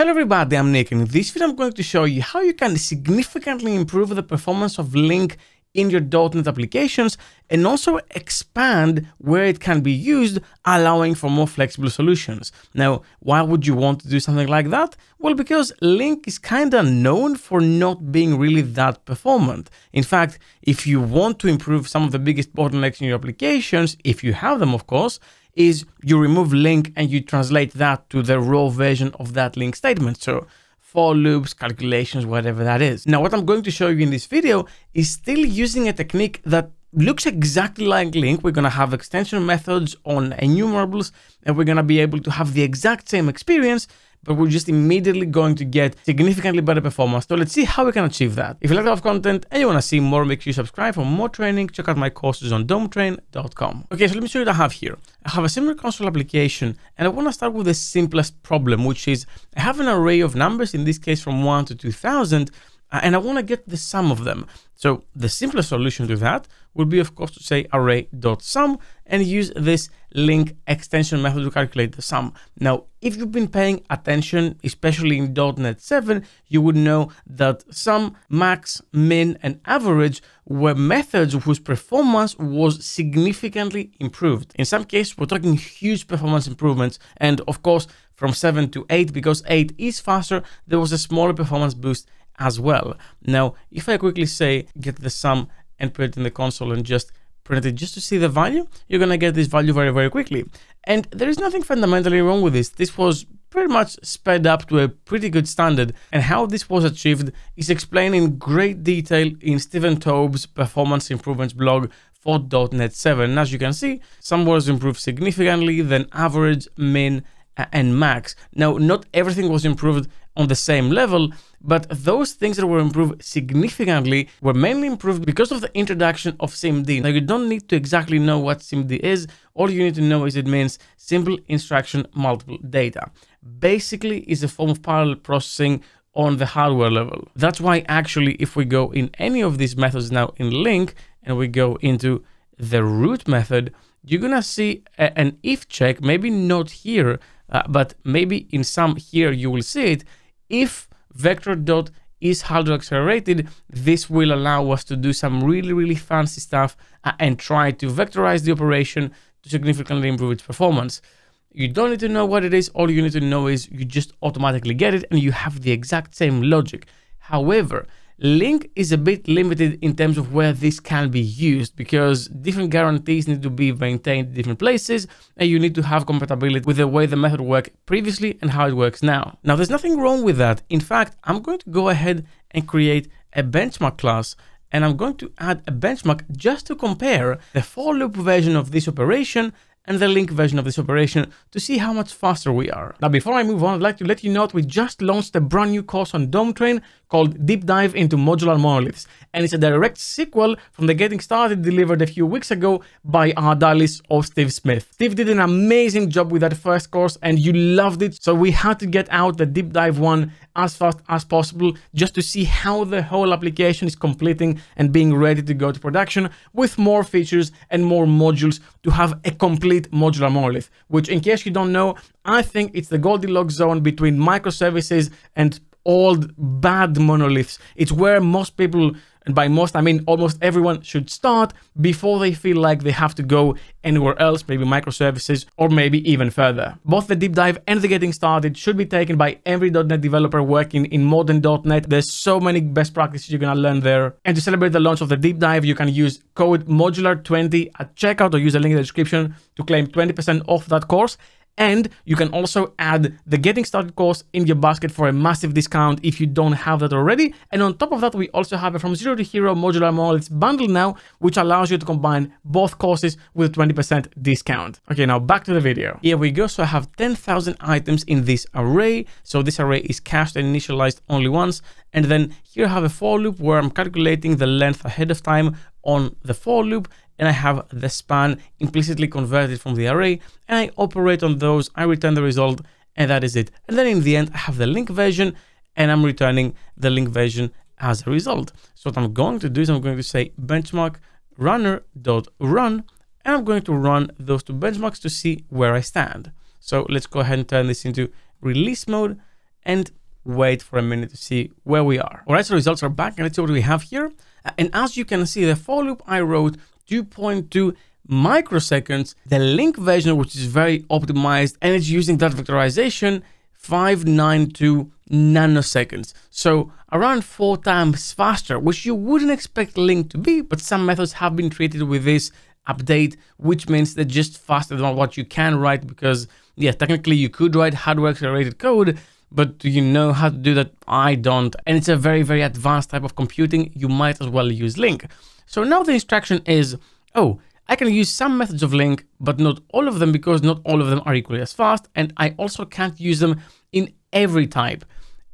Hello everybody, I'm Nick and in this video I'm going to show you how you can significantly improve the performance of LINQ in your .NET applications and also expand where it can be used, allowing for more flexible solutions. Now, why would you want to do something like that? Well, because LINQ is kind of known for not being really that performant. In fact, if you want to improve some of the biggest bottlenecks in your applications, if you have them of course, is you remove LINQ and you translate that to the raw version of that LINQ statement. So for loops, calculations, whatever that is. Now, what I'm going to show you in this video is still using a technique that looks exactly like LINQ. We're going to have extension methods on enumerables, and we're going to be able to have the exact same experience, but we're just immediately going to get significantly better performance. So let's see how we can achieve that. If you like that content and you want to see more, make sure you subscribe for more training. Check out my courses on dometrain.com. Okay, so let me show you what I have here. I have a similar console application and I want to start with the simplest problem, which is I have an array of numbers, in this case from 1 to 2000, uh, Uh, and I want to get the sum of them. So the simplest solution to that would be, of course, to say array.sum and use this LINQ extension method to calculate the sum. Now, if you've been paying attention, especially in .NET 7, you would know that sum, max, min, and average were methods whose performance was significantly improved. In some cases, we're talking huge performance improvements. And of course, from 7 to 8, because 8 is faster, there was a smaller performance boost as well. Now, if I quickly say get the sum and put it in the console and just print it just to see the value, you're going to get this value very, very quickly. And there is nothing fundamentally wrong with this. This was pretty much sped up to a pretty good standard. And how this was achieved is explained in great detail in Stephen Toub's performance improvements blog for .NET 7. And as you can see, sum was improved significantly, than average, min, and max. Now, not everything was improved on the same level, but those things that were improved significantly were mainly improved because of the introduction of SIMD. Now, you don't need to exactly know what SIMD is. All you need to know is it means simple instruction multiple data. Basically, is a form of parallel processing on the hardware level. That's why actually, if we go in any of these methods now in LINQ and we go into the root method, you're gonna see a, an if check, maybe not here, uh, but maybe in some here you will see it. If vector dot is hardware accelerated, this will allow us to do some really, really fancy stuff uh, and try to vectorize the operation to significantly improve its performance. You don't need to know what it is. All you need to know is you just automatically get it and you have the exact same logic. However, LINQ is a bit limited in terms of where this can be used because different guarantees need to be maintained in different places and you need to have compatibility with the way the method worked previously and how it works now. Now there's nothing wrong with that. In fact, I'm going to go ahead and create a benchmark class and I'm going to add a benchmark just to compare the for loop version of this operation and the LINQ version of this operation to see how much faster we are. Now, before I move on, I'd like to let you know that we just launched a brand new course on Dometrain called Deep Dive into Modular Monoliths, and it's a direct sequel from the Getting Started delivered a few weeks ago by Ardalis or Steve Smith. Steve did an amazing job with that first course, and you loved it, so we had to get out the Deep Dive one as fast as possible just to see how the whole application is completing and being ready to go to production with more features and more modules to have a complete modular monolith, which in case you don't know, I think it's the Goldilocks zone between microservices and old bad monoliths. It's where most people, and by most I mean almost everyone, should start before they feel like they have to go anywhere else, maybe microservices or maybe even further. Both the deep dive and the getting started should be taken by every .NET developer working in modern .NET. There's so many best practices you're gonna learn there. And to celebrate the launch of the deep dive, you can use code modular20 at checkout or use a link in the description to claim 20% off that course. And you can also add the getting started course in your basket for a massive discount if you don't have that already. And on top of that, we also have a From Zero to Hero modular monoliths bundle now, which allows you to combine both courses with a 20% discount. Okay, now back to the video. Here we go. So I have 10,000 items in this array. So this array is cached and initialized only once. And then here I have a for loop where I'm calculating the length ahead of time on the for loop and I have the span implicitly converted from the array and I operate on those, I return the result and that is it. And then in the end, I have the LINQ version and I'm returning the LINQ version as a result. So what I'm going to do is I'm going to say benchmark runner.run and I'm going to run those two benchmarks to see where I stand. So let's go ahead and turn this into release mode and wait for a minute to see where we are. All right, so results are back and let's see what we have here. Uh, and as you can see, the for loop I wrote 2.2 microseconds, the LINQ version, which is very optimized and it's using that vectorization 592 nanoseconds. So around four times faster, which you wouldn't expect LINQ to be, but some methods have been treated with this update, which means they're just faster than what you can write because, yeah, technically you could write hardware accelerated code, but do you know how to do that? I don't. And it's a very, very advanced type of computing. You might as well use LINQ. So now the instruction is, oh, I can use some methods of LINQ, but not all of them because not all of them are equally as fast. And I also can't use them in every type.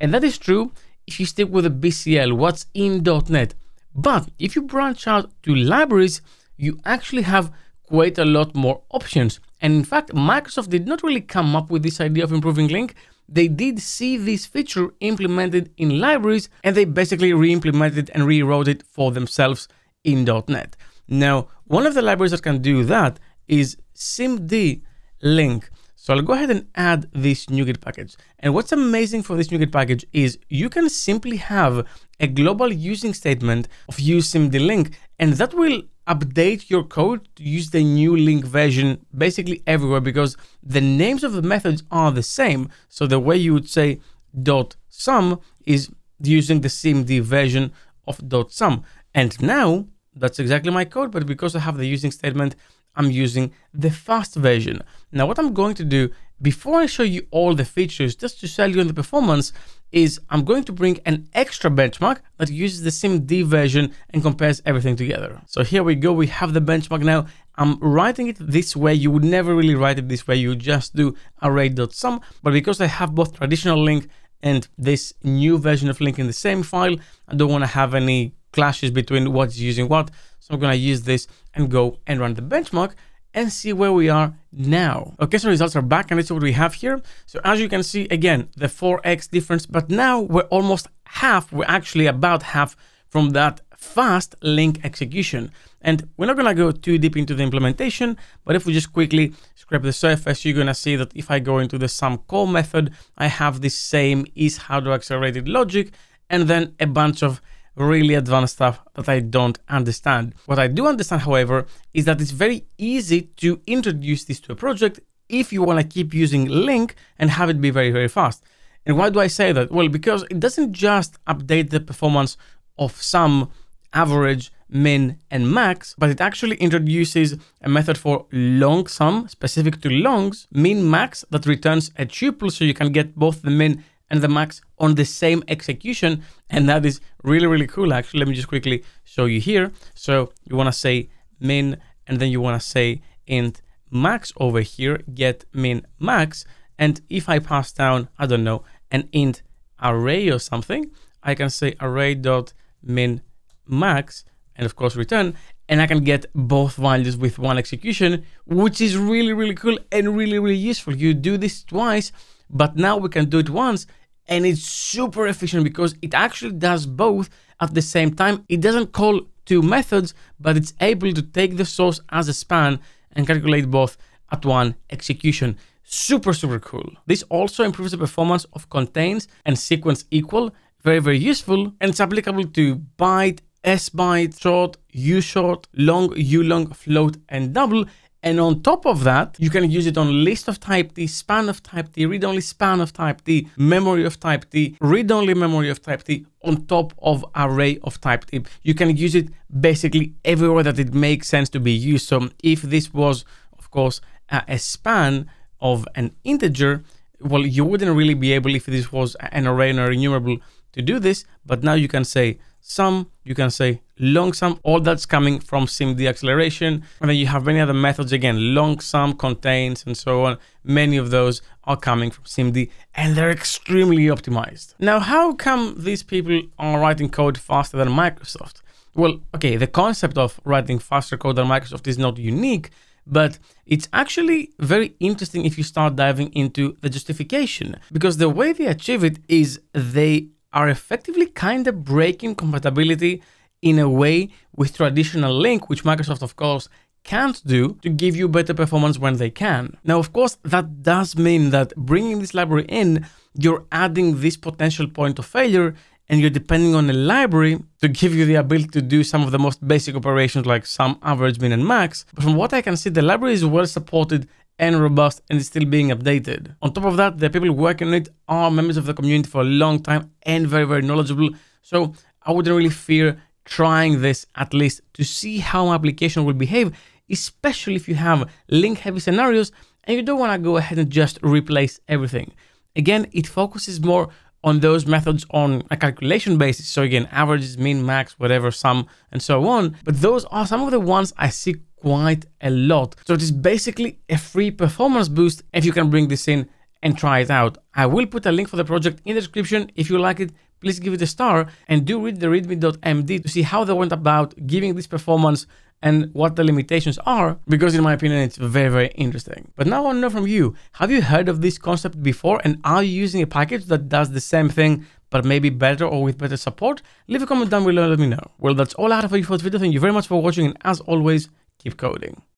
And that is true if you stick with the BCL, what's in .NET. But if you branch out to libraries, you actually have quite a lot more options. And in fact, Microsoft did not really come up with this idea of improving LINQ. They did see this feature implemented in libraries and they basically re-implemented and rewrote it for themselves in .NET. Now, one of the libraries that can do that is SIMD link. So I'll go ahead and add this NuGet package. And what's amazing for this NuGet package is you can simply have a global using statement of use SimdLinq, and that will update your code to use the new LINQ version basically everywhere because the names of the methods are the same. So the way you would say dot sum is using the SIMD version of dot sum. And now that's exactly my code, but because I have the using statement, I'm using the fast version. Now, what I'm going to do before I show you all the features, just to sell you on the performance, is I'm going to bring an extra benchmark that uses the SIMD version and compares everything together. So here we go, we have the benchmark now. I'm writing it this way. You would never really write it this way. You just do array.sum, but because I have both traditional LINQ and this new version of LINQ in the same file, I don't want to have any clashes between what's using what. So I'm going to use this and go and run the benchmark and see where we are now. Okay, so results are back and this is what we have here. So as you can see, again, the 4x difference, but now we're almost half, we're actually about half from that fast LINQ execution. And we're not gonna go too deep into the implementation, but if we just quickly scrape the surface, you're gonna see that if I go into the sum call method, I have the same is hardware accelerated logic, and then a bunch of really advanced stuff that I don't understand. What I do understand, however, is that it's very easy to introduce this to a project if you want to keep using LINQ and have it be very, very fast. And why do I say that? Well, because it doesn't just update the performance of sum, average, min, and max, but it actually introduces a method for long sum specific to longs, min max that returns a tuple so you can get both the min and the max on the same execution. And that is really, really cool. Actually, let me just quickly show you here. So you want to say min, and then you want to say int max over here, get min max. And if I pass down, I don't know, an int array or something, I can say array dot min max and of course return and I can get both values with one execution, which is really, really cool and really, really useful. You do this twice, but now we can do it once and it's super efficient because it actually does both at the same time. It doesn't call two methods, but it's able to take the source as a span and calculate both at one execution. Super, super cool. This also improves the performance of contains and sequence equal. Very, very useful. And it's applicable to byte, S byte, short, U short, long, U long, float, and double. And on top of that, you can use it on list of type T, span of type T, read-only span of type T, memory of type T, read-only memory of type T, on top of array of type T. You can use it basically everywhere that it makes sense to be used. So if this was, of course, a, a span of an integer, well, you wouldn't really be able, if this was an array or enumerable, to do this. But now you can say sum, you can say long sum, all that's coming from SIMD acceleration. And then you have many other methods, again, long sum, contains, and so on. Many of those are coming from SIMD and they're extremely optimized. Now, how come these people are writing code faster than Microsoft? Well, okay, the concept of writing faster code than Microsoft is not unique, but it's actually very interesting if you start diving into the justification because the way they achieve it is they are effectively kind of breaking compatibility in a way with traditional LINQ, which Microsoft, of course, can't do to give you better performance when they can. Now, of course, that does mean that bringing this library in, you're adding this potential point of failure and you're depending on a library to give you the ability to do some of the most basic operations like sum, average, min, and max. But from what I can see, the library is well supported and robust and is still being updated. On top of that, the people working on it are members of the community for a long time and very, very knowledgeable. So I wouldn't really fear trying this at least to see how my application will behave, especially if you have LINQ heavy scenarios and you don't want to go ahead and just replace everything. Again, it focuses more on those methods on a calculation basis. So again, averages, min, max, whatever, sum, and so on. But those are some of the ones I see quite a lot. So it is basically a free performance boost if you can bring this in and try it out. I will put a link for the project in the description. If you like it, please give it a star and do read the readme.md to see how they went about giving this performance and what the limitations are, because in my opinion, it's very, very interesting. But now I want to know from you, have you heard of this concept before and are you using a package that does the same thing, but maybe better or with better support? Leave a comment down below and let me know. Well, that's all I have for you for this video. Thank you very much for watching and as always, keep coding.